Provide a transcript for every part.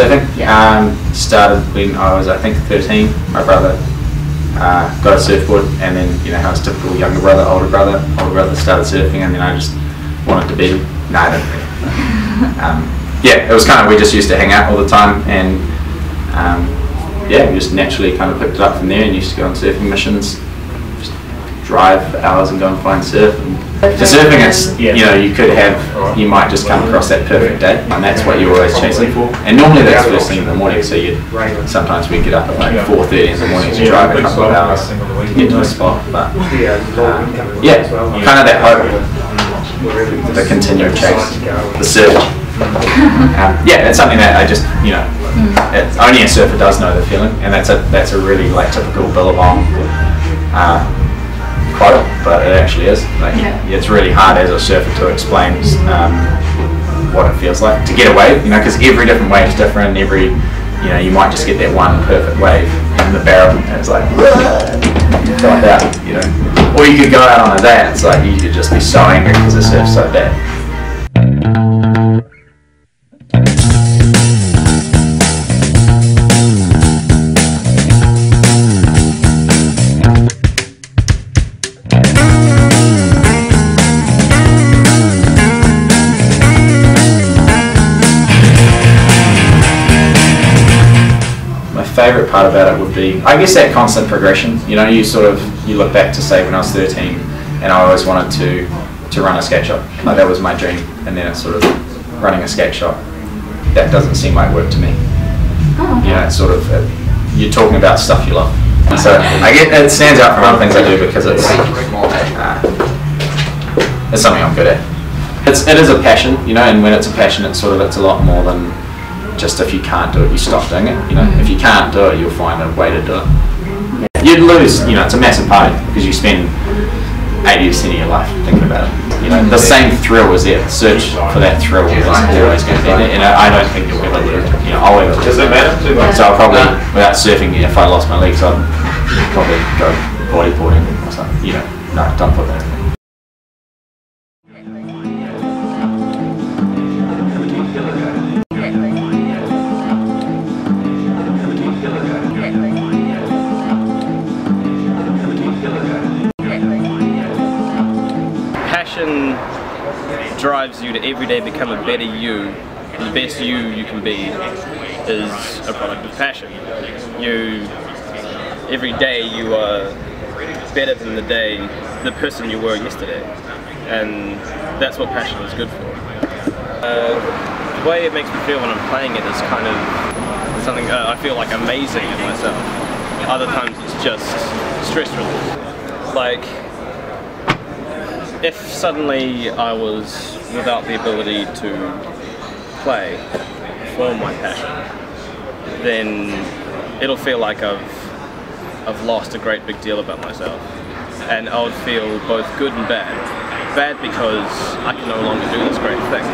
Surfing um, started when I was, I think, 13. My brother uh, got a surfboard, and then you know how it's typical younger brother, older brother, older brother started surfing, and then I just wanted to be. No, I didn't really. Um, yeah, it was kind of we just used to hang out all the time, and um, yeah, we just naturally kind of picked it up from there, and used to go on surfing missions, just drive for hours and go and find surf. And for surfing, it's you know you could have you might just come across that perfect day, and that's what you're always chasing for. And normally that's first thing in the morning, so you sometimes we get up at like 4:30 in the morning to drive a couple of hours to get to a spot. But uh, yeah, kind of that hope, the continual chase, the surf. Um, yeah, it's something that I just you know it, only a surfer does know the feeling, and that's a that's a really like typical Billabong. Uh, but it actually is. Like, Yeah. It's really hard as a surfer to explain um, what it feels like to get a wave, you know, because every different wave is different. And every, you know, you might just get that one perfect wave in the barrel, and it's like, like that, you know. Or you could go out on a day, and it's like you could just be so angry because the surf's so bad. My favourite part about it would be, I guess, that constant progression. You know, you sort of you look back to say when I was 13, and I always wanted to to run a skate shop. Like that was my dream, and then it's sort of running a skate shop. That doesn't seem like work to me. Oh, You know, it's sort of uh, you're talking about stuff you love. So I get it stands out from other things I do because it's uh, it's something I'm good at. It's it is a passion, you know, and when it's a passion, it's sort of it's a lot more than just if you can't do it, you stop doing it. You know, mm. if you can't do it, you'll find a way to do it. You'd lose, you know, it's a massive party because you spend 80% of your life thinking about it. You know, the mm. same thrill was there. The search for that thrill is always going to be there. And I I don't think you'll ever lose it. You know, I'll ever lose Does it matter too much? So I'll probably, without surfing, if I lost my legs, I'd probably go bodyboarding or something. You know, no, don't put that in there. You to every day become a better you. The best you you can be is a product of passion. You every day you are better than the day the person you were yesterday, and that's what passion is good for. Uh, the way it makes me feel when I'm playing it is kind of something uh, I feel like amazing in myself. Other times it's just stress relief. Like if suddenly I was without the ability to play for my passion, then it'll feel like I've I've lost a great big deal about myself, and I would feel both good and bad. Bad because I can no longer do this great thing,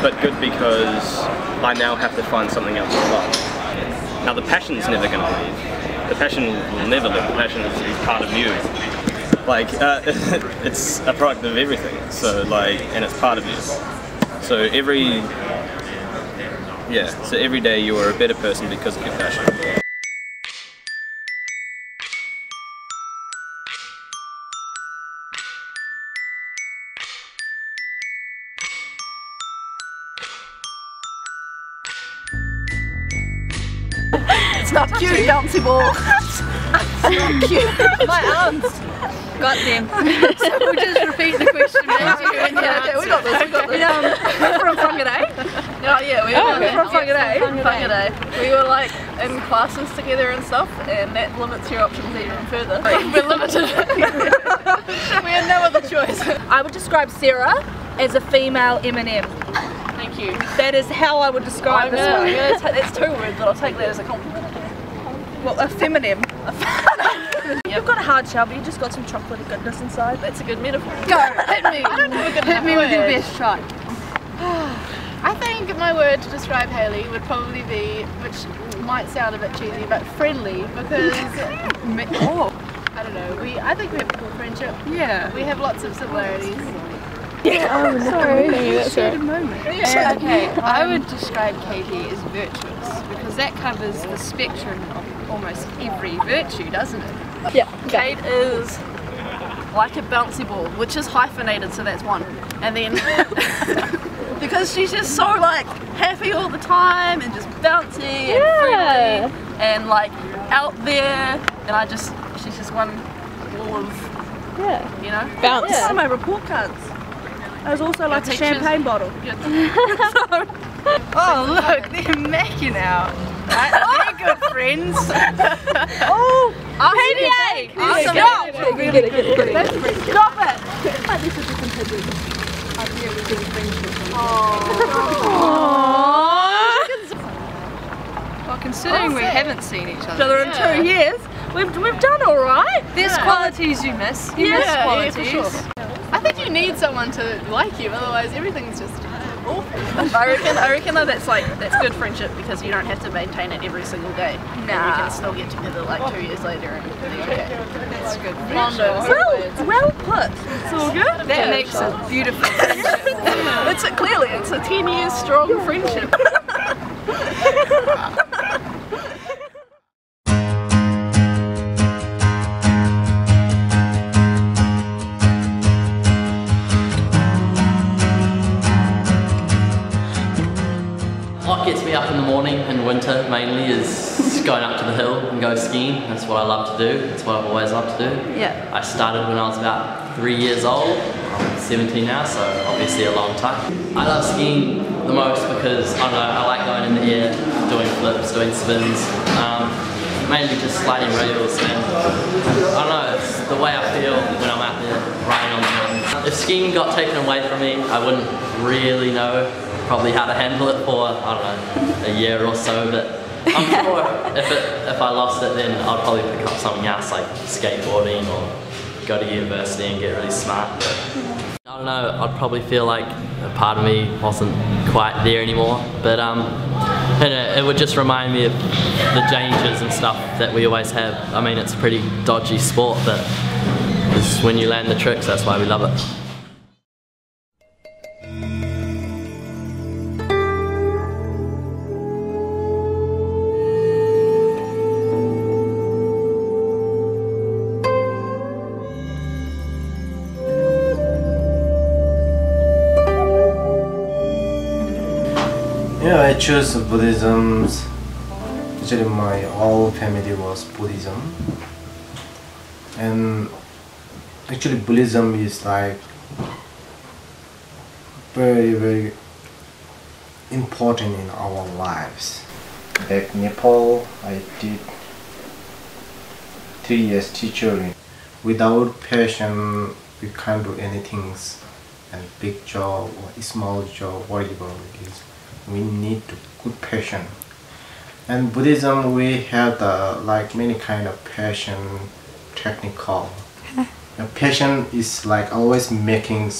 but good because I now have to find something else to love. Now the passion's never going to leave. The passion will never leave. The passion is, is part of you like uh, it's a product of everything so like and it's part of you so every yeah so every day you are a better person because of your passion It's not cute, bouncy ball. it's not cute. My arms. Got them. so we'll just repeat the question back to you and Yeah, we got this, we got this. Um, from Whangarei. Oh yeah, we Oh, were okay. from Whangarei. From Whangarei. Whangarei. We were like in classes together and stuff, and that limits your options even further. We're limited. we had no other choice. I would describe Sarah as a female M&M. Thank you. That is how I would describe I'm this one. I'm gonna ta- that's two words, but I'll take that as a compliment. Well, a feminine. You've got a hard shell, but you just got some chocolate goodness inside. That's a good metaphor. Go, hit me. I don't have a good Hit me with your best shot. I think my word to describe Haley would probably be, which might sound a bit cheesy, but friendly because Oh, I don't know. We I think we have a cool friendship. yeah. We have lots of similarities. Yeah. Oh, Sorry. Shared a moment. okay, I would describe Katie as virtuous because that covers the spectrum of almost every virtue, doesn't it? Yeah. Okay. Kate is like a bouncy ball, which is hyphenated, so that's one. And then because she's just so like happy all the time and just bouncy and Yeah. friendly and like out there, and I just she's just one ball of Yeah. you know Bounce. Yeah. Yeah. on my report cards. I was also like a champagne bottle. Oh look, they're making out. Right? They're good friends. Oh, PDA! PDA. Stop! Get it, get it, get it. Stop it! Well, considering oh, we haven't seen each other, Other in two years, we've we've done all right. there's qualities you miss. You miss Yeah, yeah, for sure. I think you need someone to like you, otherwise everything's just awful. I reckon I reckon that that's like that's good friendship because you don't have to maintain it every single day. And you can still get together like two years later and be okay. That's good friendship. Well, well put. It's all good. That makes a beautiful friendship. It's a, clearly it's a ten years strong friendship. winter mainly is going up to the hill and go skiing. That's what I love to do. That's what I've always loved to do. Yeah. I started when I was about three years old. I'm 17 now, so obviously a long time. I love skiing the most because I don't know, I like going in the air, doing flips, doing spins, um, mainly just sliding rails and I don't know, it's the way I feel when I'm out there riding on the mountain. If skiing got taken away from me, I wouldn't really know probably how to handle it for, I don't know, a year or so, but I'm sure if, it, if I lost it then I'd probably pick up something else like skateboarding or go to university and get really smart. But I don't know, I'd probably feel like a part of me wasn't quite there anymore, but um, and it, it would just remind me of the dangers and stuff that we always have. I mean, it's a pretty dodgy sport, but it's when you land the tricks, that's why we love it. Yeah, I chose Buddhism. Actually, my whole family was Buddhism, and actually, Buddhism is like very, very important in our lives. Back Nepal, I did three years teaching. Without passion, we can't do anything. And big job or small job, whatever it is we need to good passion. And buddhism we have the like many kind of passion technical. Passion is like always making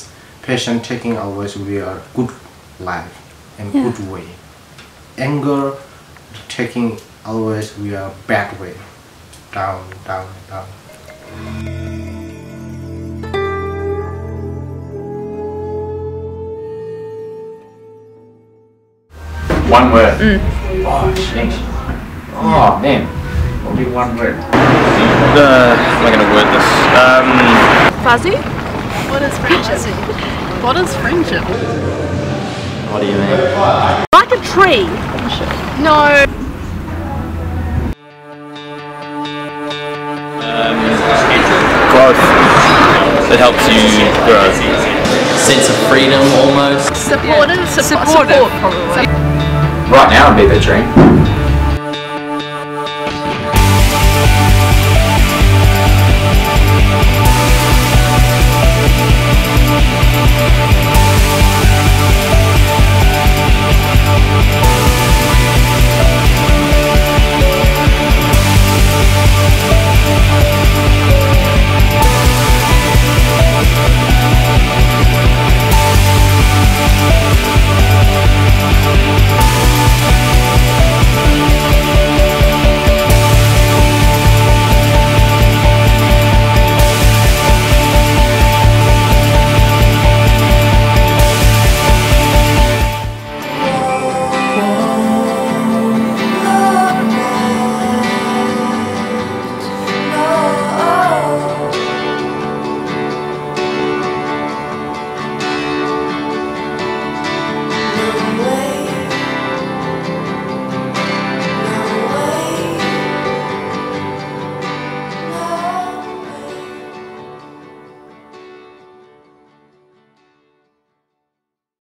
passion taking always we are good life and good way. Anger taking always we are bad way. Down down down One word. Oh, sheesh. Oh, man. What would be one word? Uh, how am I going to word this? Um, Fuzzy? What is friendship? What is friendship? What do you mean? Like a tree. No. Um, growth. It helps you grow. Sense of freedom almost. Supportive, Supportive. support, probably. Right now would be the dream.